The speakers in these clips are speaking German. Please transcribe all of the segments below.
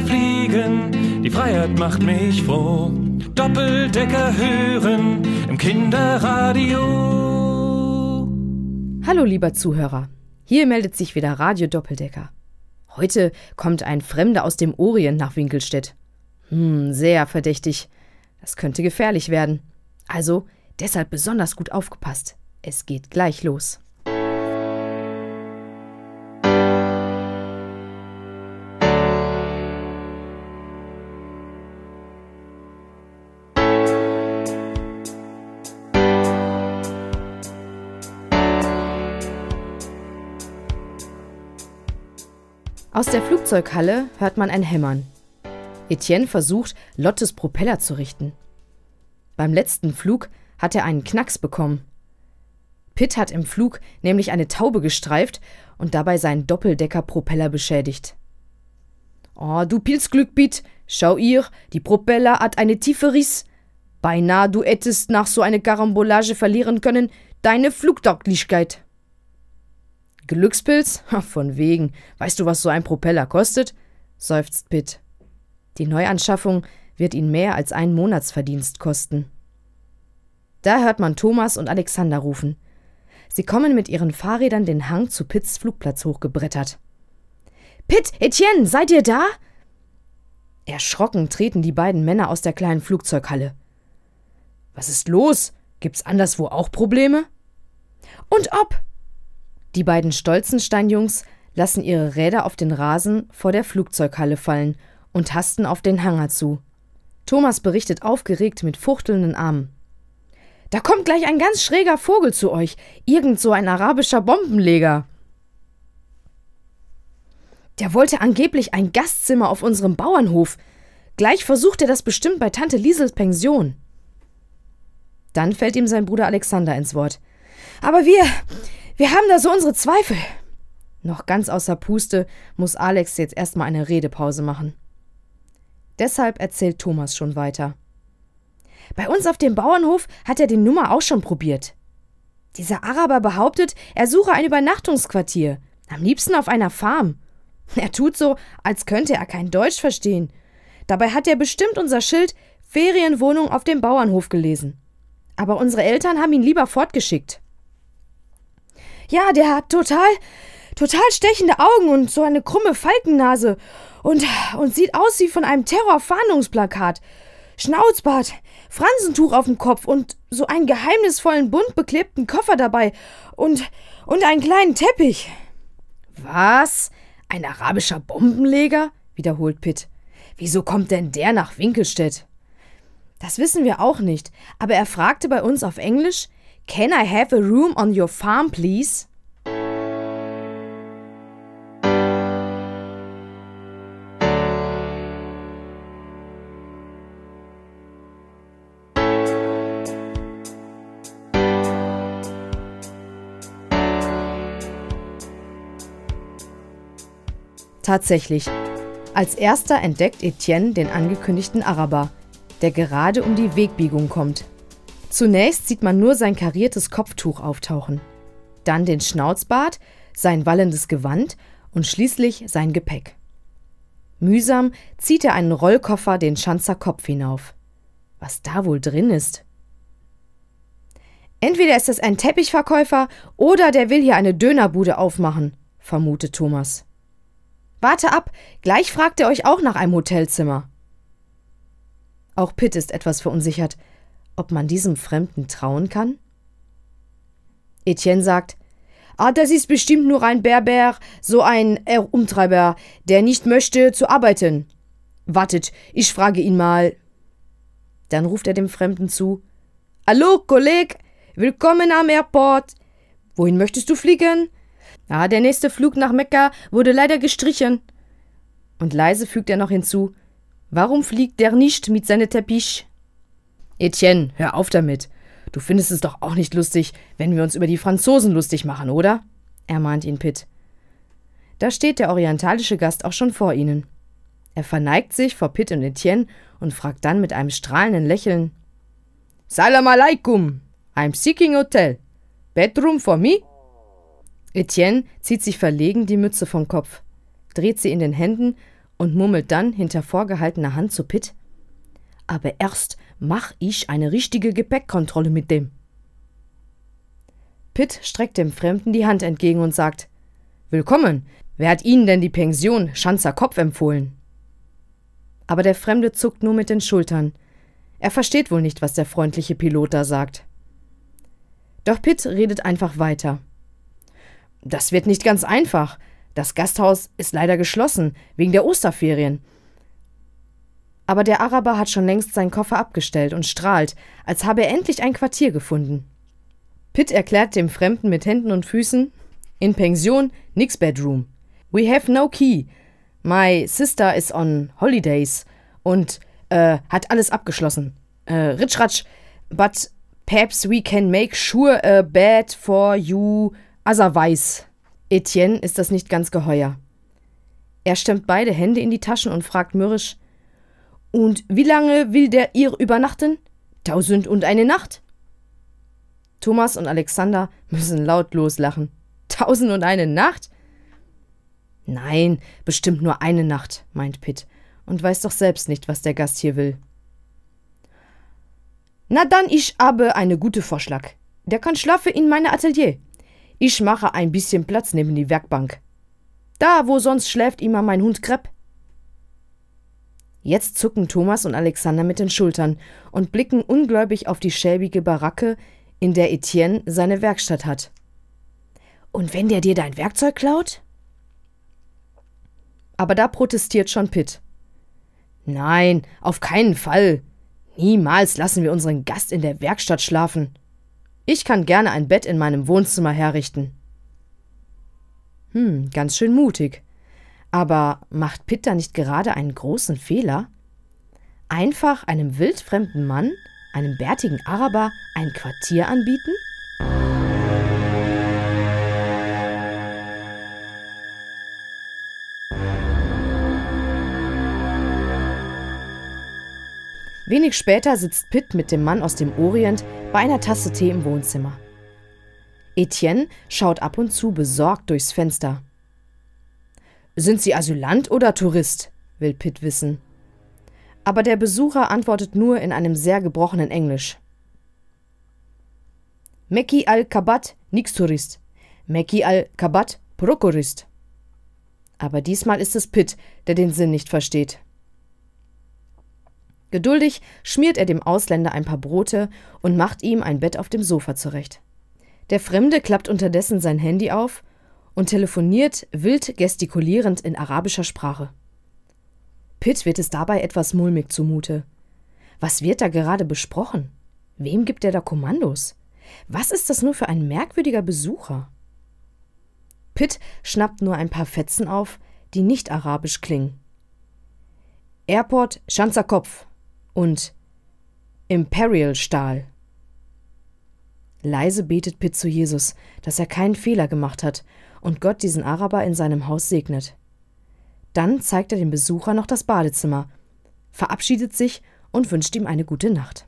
Fliegen, die Freiheit macht mich froh. Doppeldecker hören im Kinderradio. Hallo lieber Zuhörer, hier meldet sich wieder Radio Doppeldecker. Heute kommt ein Fremder aus dem Orient nach Winkelstedt. Hm, sehr verdächtig. Das könnte gefährlich werden. Also deshalb besonders gut aufgepasst. Es geht gleich los. Der Flugzeughalle hört man ein Hämmern. Etienne versucht, Lottes Propeller zu richten. Beim letzten Flug hat er einen Knacks bekommen. Pitt hat im Flug nämlich eine Taube gestreift und dabei seinen Doppeldeckerpropeller beschädigt. Oh, du Pilzglück, Pitt. Schau ihr, die Propeller hat eine tiefe Riss. Beinahe du hättest nach so einer Karambolage verlieren können deine Flugtauglichkeit. Glückspilz? Von wegen. Weißt du, was so ein Propeller kostet? seufzt Pitt. Die Neuanschaffung wird ihn mehr als einen Monatsverdienst kosten. Da hört man Thomas und Alexander rufen. Sie kommen mit ihren Fahrrädern den Hang zu Pitts Flugplatz hochgebrettert. Pitt, Etienne, seid ihr da? Erschrocken treten die beiden Männer aus der kleinen Flugzeughalle. Was ist los? Gibt's anderswo auch Probleme? Und ob, die beiden Stolzenstein-Jungs lassen ihre Räder auf den Rasen vor der Flugzeughalle fallen und hasten auf den Hangar zu. Thomas berichtet aufgeregt mit fuchtelnden Armen. Da kommt gleich ein ganz schräger Vogel zu euch, irgend so ein arabischer Bombenleger. Der wollte angeblich ein Gastzimmer auf unserem Bauernhof. Gleich versucht er das bestimmt bei Tante Liesels Pension. Dann fällt ihm sein Bruder Alexander ins Wort. Aber wir, wir haben da so unsere Zweifel. Noch ganz außer Puste muss Alex jetzt erstmal eine Redepause machen. Deshalb erzählt Thomas schon weiter. Bei uns auf dem Bauernhof hat er den Nummer auch schon probiert. Dieser Araber behauptet, er suche ein Übernachtungsquartier, am liebsten auf einer Farm. Er tut so, als könnte er kein Deutsch verstehen. Dabei hat er bestimmt unser Schild Ferienwohnung auf dem Bauernhof gelesen. Aber unsere Eltern haben ihn lieber fortgeschickt. Ja, der hat total, total stechende Augen und so eine krumme Falkennase und, und sieht aus wie von einem Terrorfahndungsplakat. Schnauzbart, Fransentuch auf dem Kopf und so einen geheimnisvollen, bunt beklebten Koffer dabei und, und einen kleinen Teppich. Was? Ein arabischer Bombenleger? wiederholt Pitt. Wieso kommt denn der nach Winkelstedt? Das wissen wir auch nicht, aber er fragte bei uns auf Englisch, Can I have a room on your farm, please? Tatsächlich. Als erster entdeckt Etienne den angekündigten Araber, der gerade um die Wegbiegung kommt. Zunächst sieht man nur sein kariertes Kopftuch auftauchen, dann den Schnauzbart, sein wallendes Gewand und schließlich sein Gepäck. Mühsam zieht er einen Rollkoffer den Schanzer Kopf hinauf. Was da wohl drin ist? Entweder ist es ein Teppichverkäufer oder der will hier eine Dönerbude aufmachen, vermutet Thomas. Warte ab, gleich fragt er euch auch nach einem Hotelzimmer. Auch Pitt ist etwas verunsichert ob man diesem Fremden trauen kann? Etienne sagt, Ah, das ist bestimmt nur ein Berber, so ein Umtreiber, der nicht möchte zu arbeiten. Wartet, ich frage ihn mal. Dann ruft er dem Fremden zu. Hallo, Kolleg, willkommen am Airport. Wohin möchtest du fliegen? Ah, der nächste Flug nach Mekka wurde leider gestrichen. Und leise fügt er noch hinzu. Warum fliegt der nicht mit seinem Teppich? Etienne, hör auf damit. Du findest es doch auch nicht lustig, wenn wir uns über die Franzosen lustig machen, oder? ermahnt ihn Pitt. Da steht der orientalische Gast auch schon vor ihnen. Er verneigt sich vor Pitt und Etienne und fragt dann mit einem strahlenden Lächeln: Salam alaikum, I'm seeking hotel. Bedroom for me? Etienne zieht sich verlegen die Mütze vom Kopf, dreht sie in den Händen und murmelt dann hinter vorgehaltener Hand zu Pitt. Aber erst mach ich eine richtige Gepäckkontrolle mit dem. Pitt streckt dem Fremden die Hand entgegen und sagt: Willkommen. Wer hat Ihnen denn die Pension Schanzer Kopf empfohlen? Aber der Fremde zuckt nur mit den Schultern. Er versteht wohl nicht, was der freundliche Pilot da sagt. Doch Pitt redet einfach weiter. Das wird nicht ganz einfach. Das Gasthaus ist leider geschlossen, wegen der Osterferien. Aber der Araber hat schon längst seinen Koffer abgestellt und strahlt, als habe er endlich ein Quartier gefunden. Pitt erklärt dem Fremden mit Händen und Füßen: In Pension, nix Bedroom. We have no key. My sister is on holidays und äh, hat alles abgeschlossen. Äh, Ritschratsch, but perhaps we can make sure a bed for you otherwise. Etienne ist das nicht ganz geheuer. Er stemmt beide Hände in die Taschen und fragt mürrisch: Und wie lange will der ihr übernachten? Tausend und eine Nacht. Thomas und Alexander müssen lautlos lachen. Tausend und eine Nacht? Nein, bestimmt nur eine Nacht, meint Pitt und weiß doch selbst nicht, was der Gast hier will. Na dann, ich habe eine gute Vorschlag. Der kann schlafen in meine Atelier. Ich mache ein bisschen Platz neben die Werkbank. Da, wo sonst schläft immer mein Hund Krepp. Jetzt zucken Thomas und Alexander mit den Schultern und blicken ungläubig auf die schäbige Baracke, in der Etienne seine Werkstatt hat. Und wenn der dir dein Werkzeug klaut? Aber da protestiert schon Pitt. Nein, auf keinen Fall. Niemals lassen wir unseren Gast in der Werkstatt schlafen. Ich kann gerne ein Bett in meinem Wohnzimmer herrichten. Hm, ganz schön mutig. Aber macht Pitt da nicht gerade einen großen Fehler? Einfach einem wildfremden Mann, einem bärtigen Araber, ein Quartier anbieten? Wenig später sitzt Pitt mit dem Mann aus dem Orient bei einer Tasse Tee im Wohnzimmer. Etienne schaut ab und zu besorgt durchs Fenster. Sind Sie Asylant oder Tourist? will Pitt wissen. Aber der Besucher antwortet nur in einem sehr gebrochenen Englisch. Meki al-Kabat, nix Tourist. Meki al-Kabat, Prokurist. Aber diesmal ist es Pitt, der den Sinn nicht versteht. Geduldig schmiert er dem Ausländer ein paar Brote und macht ihm ein Bett auf dem Sofa zurecht. Der Fremde klappt unterdessen sein Handy auf und telefoniert wild gestikulierend in arabischer Sprache. Pitt wird es dabei etwas mulmig zumute. Was wird da gerade besprochen? Wem gibt er da Kommandos? Was ist das nur für ein merkwürdiger Besucher? Pitt schnappt nur ein paar Fetzen auf, die nicht arabisch klingen. Airport Schanzer Kopf, und Imperial Stahl. Leise betet Pitt zu Jesus, dass er keinen Fehler gemacht hat und Gott diesen Araber in seinem Haus segnet. Dann zeigt er dem Besucher noch das Badezimmer, verabschiedet sich und wünscht ihm eine gute Nacht.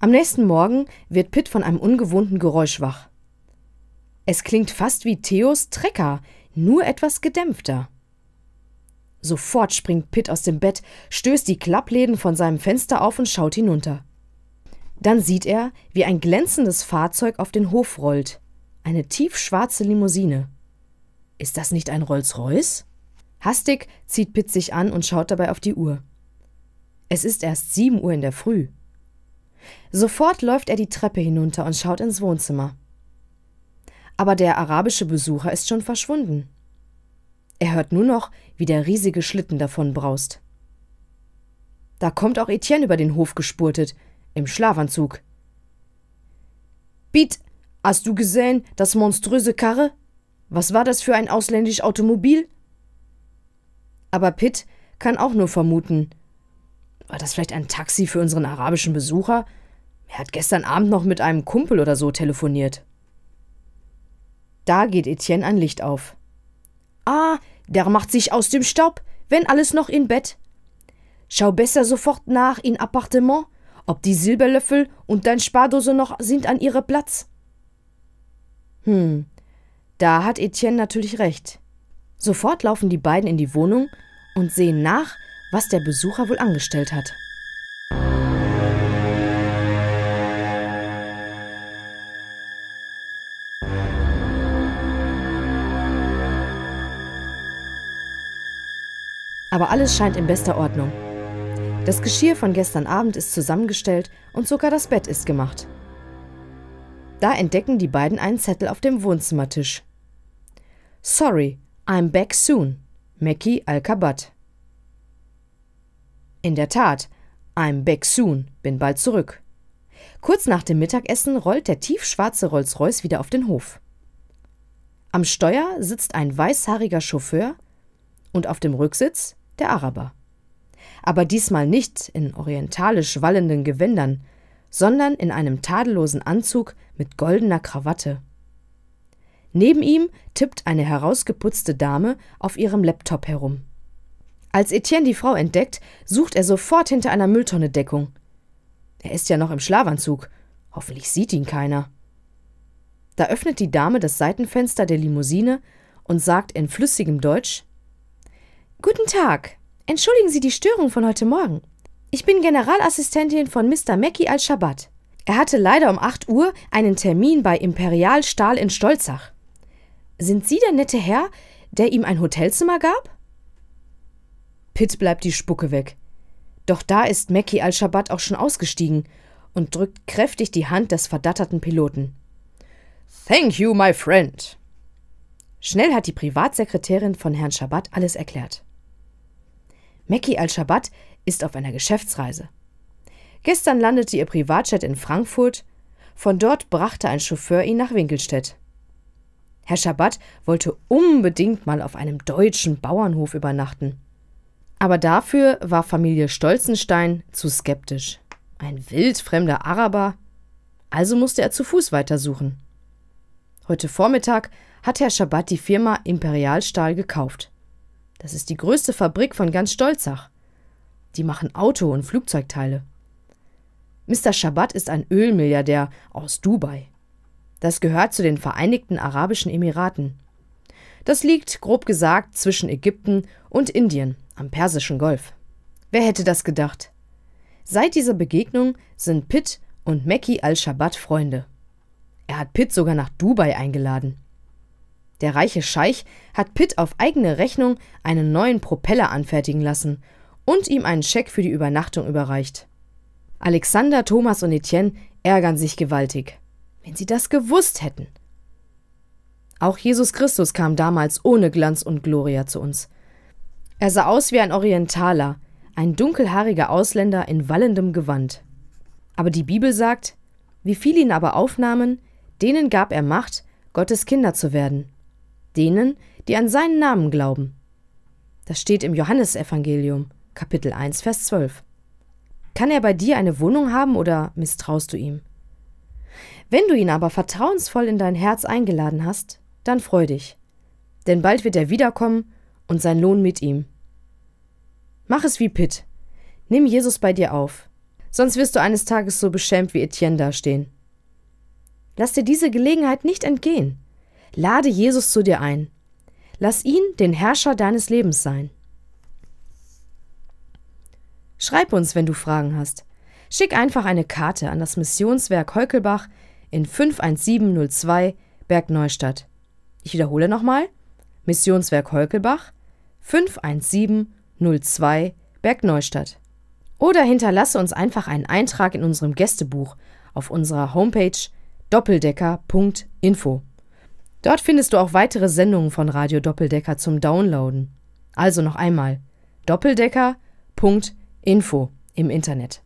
Am nächsten Morgen wird Pitt von einem ungewohnten Geräusch wach. Es klingt fast wie Theos Trecker, nur etwas gedämpfter. Sofort springt Pitt aus dem Bett, stößt die Klappläden von seinem Fenster auf und schaut hinunter. Dann sieht er, wie ein glänzendes Fahrzeug auf den Hof rollt. Eine tiefschwarze Limousine. Ist das nicht ein Rolls-Royce? Hastig zieht Pitt sich an und schaut dabei auf die Uhr. Es ist erst sieben Uhr in der Früh. Sofort läuft er die Treppe hinunter und schaut ins Wohnzimmer. Aber der arabische Besucher ist schon verschwunden. Er hört nur noch, wie der riesige Schlitten davon braust. Da kommt auch Etienne über den Hof gespurtet, im Schlafanzug. Piet, hast du gesehen, das monströse Karre? Was war das für ein ausländisch Automobil? Aber Pitt kann auch nur vermuten. War das vielleicht ein Taxi für unseren arabischen Besucher? Er hat gestern Abend noch mit einem Kumpel oder so telefoniert. Da geht Etienne ein Licht auf. Ah, der macht sich aus dem Staub, wenn alles noch in Bett. Schau besser sofort nach in Appartement, ob die Silberlöffel und dein Spardose noch sind an ihrem Platz. Hm, da hat Etienne natürlich recht. Sofort laufen die beiden in die Wohnung und sehen nach, was der Besucher wohl angestellt hat. Aber alles scheint in bester Ordnung. Das Geschirr von gestern Abend ist zusammengestellt und sogar das Bett ist gemacht. Da entdecken die beiden einen Zettel auf dem Wohnzimmertisch. Sorry, I'm back soon. Mackie Al-Kabat. In der Tat, I'm back soon, bin bald zurück. Kurz nach dem Mittagessen rollt der tiefschwarze Rolls-Royce wieder auf den Hof. Am Steuer sitzt ein weißhaariger Chauffeur und auf dem Rücksitz der Araber. Aber diesmal nicht in orientalisch wallenden Gewändern, sondern in einem tadellosen Anzug mit goldener Krawatte. Neben ihm tippt eine herausgeputzte Dame auf ihrem Laptop herum. Als Etienne die Frau entdeckt, sucht er sofort hinter einer Mülltonne Deckung. Er ist ja noch im Schlafanzug. Hoffentlich sieht ihn keiner. Da öffnet die Dame das Seitenfenster der Limousine und sagt in flüssigem Deutsch Guten Tag. Entschuldigen Sie die Störung von heute Morgen. Ich bin Generalassistentin von Mr. Mackie al-Shabat. Er hatte leider um 8 Uhr einen Termin bei Imperial Stahl in Stolzach. Sind Sie der nette Herr, der ihm ein Hotelzimmer gab? Pitt bleibt die Spucke weg. Doch da ist Mackie al-Shabat auch schon ausgestiegen und drückt kräftig die Hand des verdatterten Piloten. Thank you, my friend. Schnell hat die Privatsekretärin von Herrn Shabat alles erklärt. Mackie al-Shabat ist auf einer Geschäftsreise. Gestern landete ihr Privatjet in Frankfurt, von dort brachte ein Chauffeur ihn nach Winkelstedt. Herr Schabat wollte unbedingt mal auf einem deutschen Bauernhof übernachten. Aber dafür war Familie Stolzenstein zu skeptisch. Ein wildfremder Araber. Also musste er zu Fuß weitersuchen. Heute Vormittag hat Herr Schabat die Firma Imperialstahl gekauft. Das ist die größte Fabrik von ganz Stolzach. Die machen Auto- und Flugzeugteile. Mr. Shabbat ist ein Ölmilliardär aus Dubai. Das gehört zu den Vereinigten Arabischen Emiraten. Das liegt, grob gesagt, zwischen Ägypten und Indien am Persischen Golf. Wer hätte das gedacht? Seit dieser Begegnung sind Pitt und Mackie al-Shabbat Freunde. Er hat Pitt sogar nach Dubai eingeladen. Der reiche Scheich hat Pitt auf eigene Rechnung einen neuen Propeller anfertigen lassen und ihm einen Scheck für die Übernachtung überreicht. Alexander, Thomas und Etienne ärgern sich gewaltig. Wenn sie das gewusst hätten. Auch Jesus Christus kam damals ohne Glanz und Gloria zu uns. Er sah aus wie ein Orientaler, ein dunkelhaariger Ausländer in wallendem Gewand. Aber die Bibel sagt, wie viele ihn aber aufnahmen, denen gab er Macht, Gottes Kinder zu werden denen, die an seinen Namen glauben. Das steht im Johannesevangelium, Kapitel 1, Vers 12. Kann er bei dir eine Wohnung haben oder misstraust du ihm? Wenn du ihn aber vertrauensvoll in dein Herz eingeladen hast, dann freu dich, denn bald wird er wiederkommen und sein Lohn mit ihm. Mach es wie Pitt. Nimm Jesus bei dir auf, sonst wirst du eines Tages so beschämt wie Etienne dastehen. Lass dir diese Gelegenheit nicht entgehen. Lade Jesus zu dir ein. Lass ihn den Herrscher deines Lebens sein. Schreib uns, wenn du Fragen hast. Schick einfach eine Karte an das Missionswerk Heukelbach in 51702 Bergneustadt. Ich wiederhole nochmal. Missionswerk Heukelbach 51702 Bergneustadt. Oder hinterlasse uns einfach einen Eintrag in unserem Gästebuch auf unserer Homepage doppeldecker.info. Dort findest du auch weitere Sendungen von Radio Doppeldecker zum Downloaden. Also noch einmal doppeldecker.info im Internet.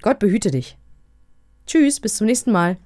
Gott behüte dich. Tschüss, bis zum nächsten Mal.